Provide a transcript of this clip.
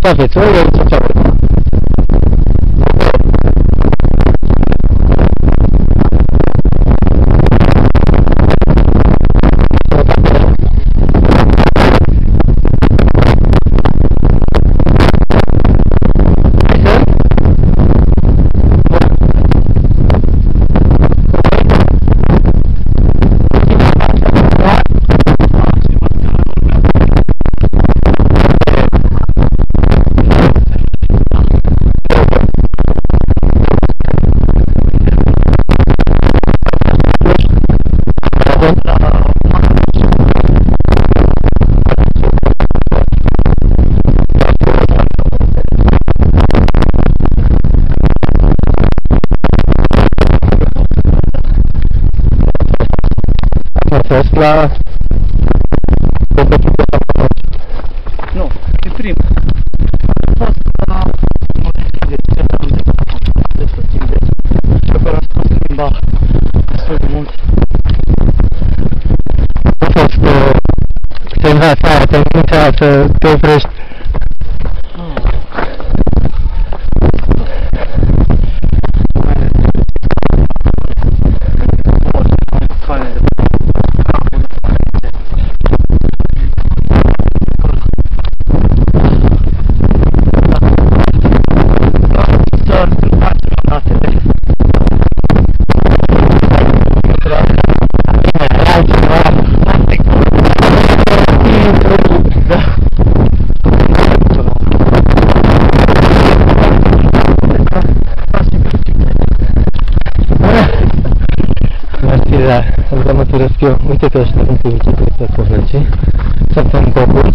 Ce aveți? O, eu ce aveți? A fost la... Nu, e prim. A fost la... Nu știu de ce am de destul timp de... Și acolo am schimbat destul de mult. A fost uh, senzația, tendința să te oprești. Mira, z Zamatu Reskiego uciekać na rynku uciekać na Poznańcie. Sam ten popór